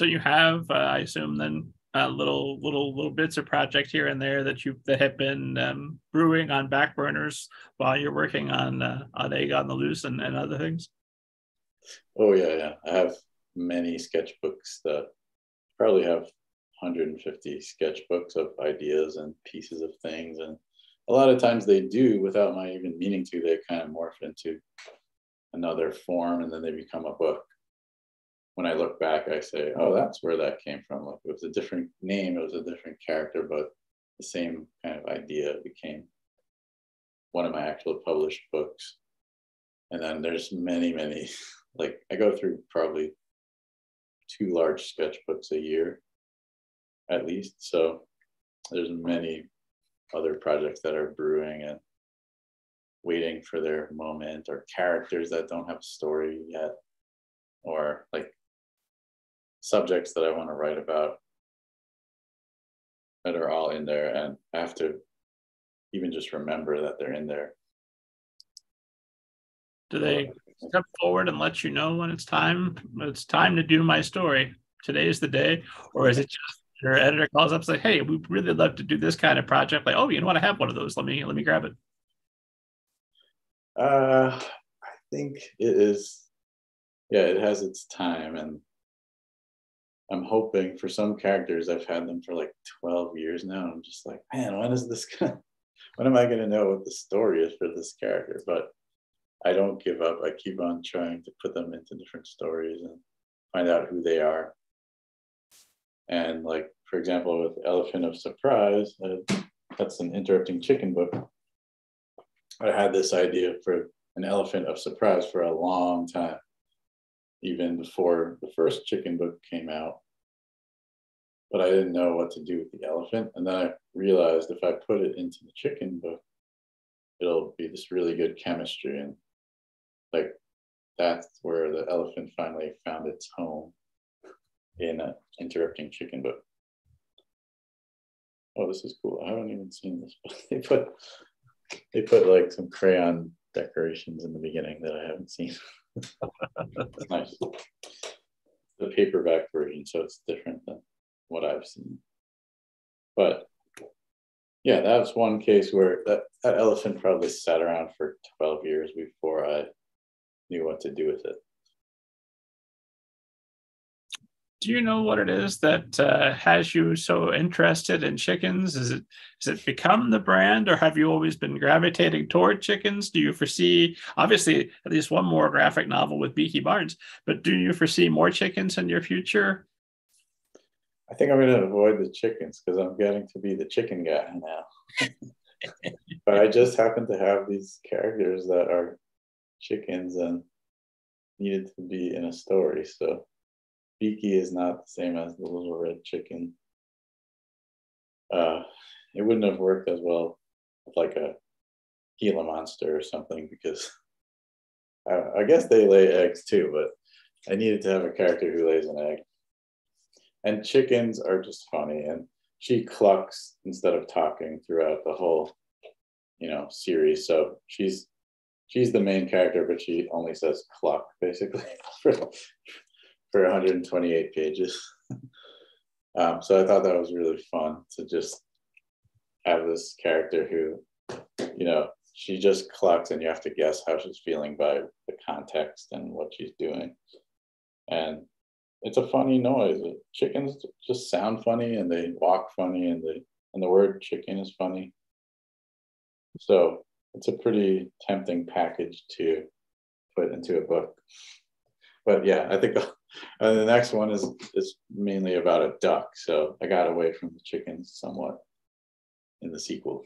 So you have, uh, I assume, then uh, little little little bits of project here and there that you that have been um, brewing on back burners while you're working on uh, on Egg on the Loose and, and other things. Oh yeah, yeah. I have many sketchbooks that probably have 150 sketchbooks of ideas and pieces of things, and a lot of times they do without my even meaning to. They kind of morph into another form, and then they become a book when I look back, I say, oh, that's where that came from. Like it was a different name, it was a different character, but the same kind of idea became one of my actual published books. And then there's many, many, like I go through probably two large sketchbooks a year at least. So there's many other projects that are brewing and waiting for their moment or characters that don't have a story yet subjects that I want to write about that are all in there, and I have to even just remember that they're in there. Do they step forward and let you know when it's time? It's time to do my story. Today is the day, or is it just your editor calls up and say, "Hey, we really love to do this kind of project." Like, oh, you know what? I have one of those. Let me let me grab it. Uh, I think it is. Yeah, it has its time, and I'm hoping for some characters I've had them for like 12 years now. I'm just like, man, when is this gonna when am I gonna know what the story is for this character? But I don't give up. I keep on trying to put them into different stories and find out who they are. And like for example, with Elephant of Surprise, uh, that's an interrupting chicken book. I had this idea for an elephant of surprise for a long time even before the first chicken book came out. But I didn't know what to do with the elephant. And then I realized if I put it into the chicken book, it'll be this really good chemistry. And like that's where the elephant finally found its home in an interrupting chicken book. Oh, this is cool. I haven't even seen this. they put they put like some crayon decorations in the beginning that I haven't seen. nice. The paperback version, so it's different than what I've seen. But yeah, that was one case where that, that elephant probably sat around for 12 years before I knew what to do with it do you know what it is that uh, has you so interested in chickens? Is it has it become the brand, or have you always been gravitating toward chickens? Do you foresee obviously at least one more graphic novel with Beaky Barnes, but do you foresee more chickens in your future? I think I'm going to avoid the chickens because I'm getting to be the chicken guy now. but I just happen to have these characters that are chickens and needed to be in a story, so Beaky is not the same as the little red chicken. Uh, it wouldn't have worked as well with like a Gila monster or something because uh, I guess they lay eggs too, but I needed to have a character who lays an egg. And chickens are just funny, and she clucks instead of talking throughout the whole, you know, series. So she's she's the main character, but she only says cluck basically for for 128 pages. um, so I thought that was really fun to just have this character who, you know, she just clucks and you have to guess how she's feeling by the context and what she's doing. And it's a funny noise. Chickens just sound funny and they walk funny and the and the word chicken is funny. So it's a pretty tempting package to put into a book. But yeah, I think and the next one is is mainly about a duck. So I got away from the chickens somewhat in the sequel.